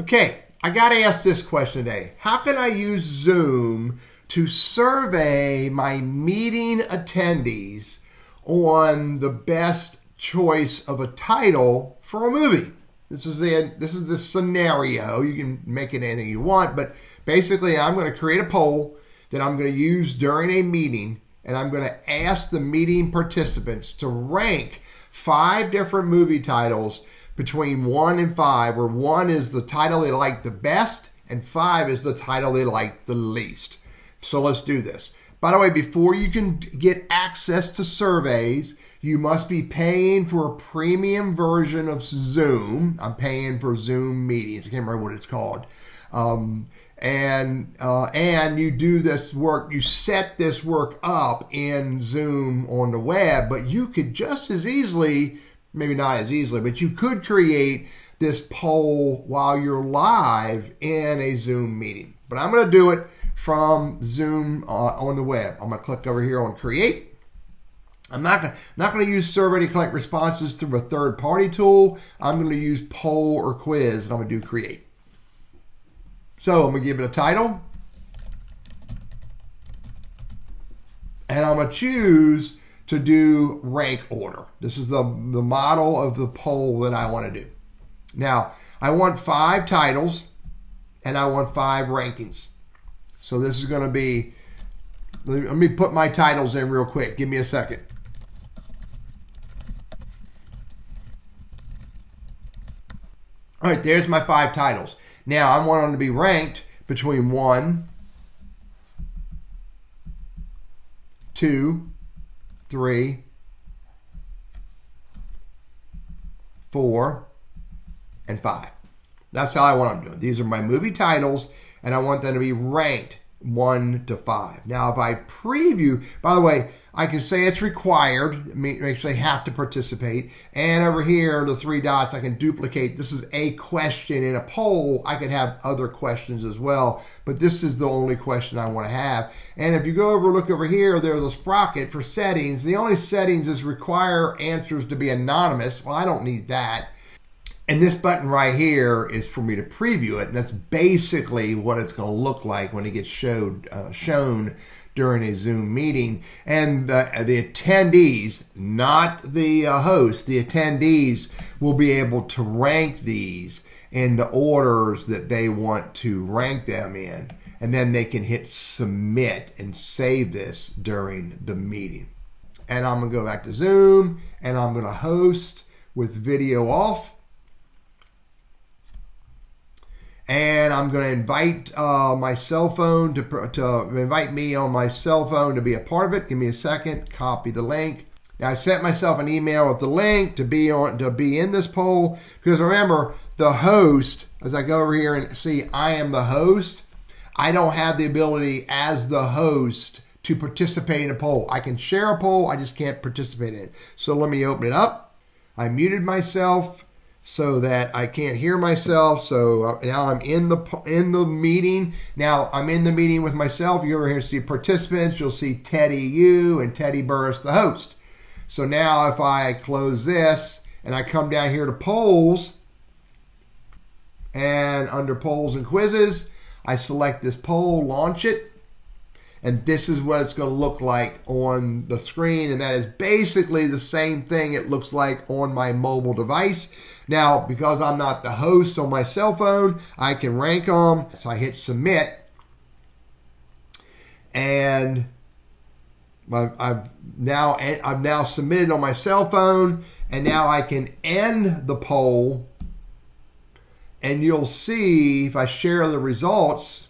Okay, I got to ask this question today. How can I use Zoom to survey my meeting attendees on the best choice of a title for a movie? This is the this is the scenario. You can make it anything you want, but basically I'm going to create a poll that I'm going to use during a meeting and I'm going to ask the meeting participants to rank five different movie titles between one and five, where one is the title they like the best and five is the title they like the least. So let's do this. By the way, before you can get access to surveys, you must be paying for a premium version of Zoom. I'm paying for Zoom meetings. I can't remember what it's called. Um, and uh, and you do this work, you set this work up in Zoom on the web, but you could just as easily, maybe not as easily, but you could create this poll while you're live in a Zoom meeting. But I'm going to do it from Zoom uh, on the web. I'm going to click over here on Create. I'm not going not going to use survey to collect responses through a third party tool. I'm going to use poll or quiz, and I'm going to do Create. So I'm going to give it a title. And I'm going to choose to do rank order. This is the, the model of the poll that I want to do. Now, I want five titles and I want five rankings. So this is going to be, let me put my titles in real quick. Give me a second. All right, there's my five titles. Now I want them to be ranked between one, two, three, four, and five. That's how I want them doing. These are my movie titles, and I want them to be ranked one to five. Now, if I preview, by the way, I can say it's required, makes they have to participate. And over here, the three dots, I can duplicate. This is a question in a poll. I could have other questions as well, but this is the only question I want to have. And if you go over, look over here, there's a sprocket for settings. The only settings is require answers to be anonymous. Well, I don't need that. And this button right here is for me to preview it. And that's basically what it's going to look like when it gets showed, uh, shown during a Zoom meeting. And the attendees, not the uh, host, the attendees will be able to rank these in the orders that they want to rank them in. And then they can hit submit and save this during the meeting. And I'm going to go back to Zoom and I'm going to host with video off and I'm going to invite uh, my cell phone to, to invite me on my cell phone to be a part of it. Give me a second. Copy the link. Now I sent myself an email with the link to be on to be in this poll because remember the host. As I go over here and see, I am the host. I don't have the ability as the host to participate in a poll. I can share a poll, I just can't participate in it. So let me open it up. I muted myself so that I can't hear myself. So uh, now I'm in the in the meeting. Now I'm in the meeting with myself. You over here see participants. You'll see Teddy you and Teddy Burriss, the host. So now if I close this and I come down here to polls and under polls and quizzes, I select this poll, launch it, and this is what it's going to look like on the screen. And that is basically the same thing it looks like on my mobile device. Now, because I'm not the host on my cell phone, I can rank them. So I hit submit. And I've now eh, I've now submitted on my cell phone, and now I can end the poll. And you'll see if I share the results,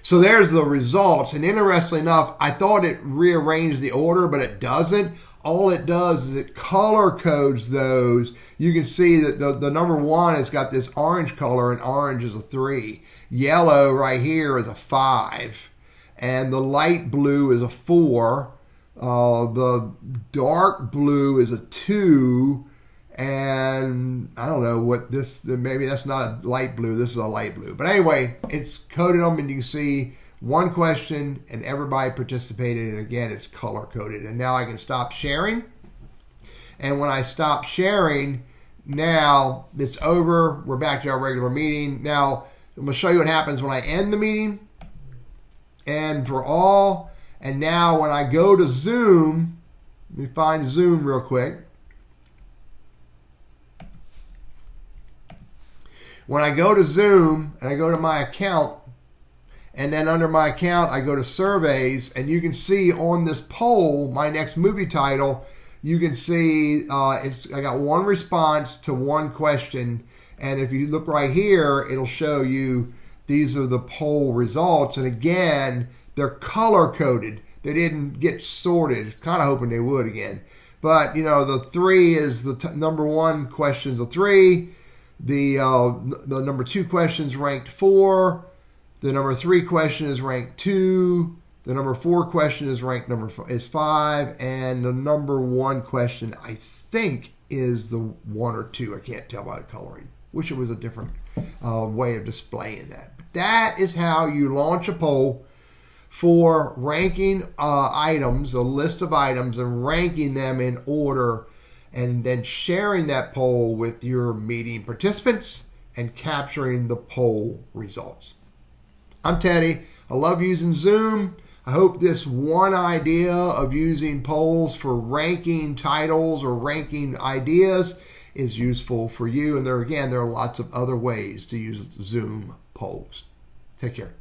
so there's the results. And interestingly enough, I thought it rearranged the order, but it doesn't. All it does is it color codes those. You can see that the, the number one has got this orange color, and orange is a three. Yellow right here is a five. And the light blue is a four. Uh, the dark blue is a two and I don't know what this, maybe that's not a light blue, this is a light blue. But anyway, it's coded on and you can see one question and everybody participated and again it's color coded. And now I can stop sharing. And when I stop sharing, now it's over. We're back to our regular meeting. Now, I'm going to show you what happens when I end the meeting and for all. And now when I go to Zoom, let me find Zoom real quick. When I go to Zoom and I go to my account, and then under my account, I go to surveys, and you can see on this poll, my next movie title, you can see uh, it's, I got one response to one question. And if you look right here, it'll show you these are the poll results. And again, they're color coded. They didn't get sorted. Kind of hoping they would again. But, you know, the three is the number one question's a three. The, uh, the number two question's ranked four. The number three question is ranked two. The number four question is ranked number f- is five, and the number one question I think is the one or two. I can't tell by the coloring. Wish it was a different uh, way of displaying that. But that is how you launch a poll for ranking uh, items, a list of items, and ranking them in order, and then sharing that poll with your meeting participants and capturing the poll results. I'm Teddy. I love using Zoom. I hope this one idea of using polls for ranking titles or ranking ideas is useful for you. And there again, there are lots of other ways to use Zoom polls. Take care.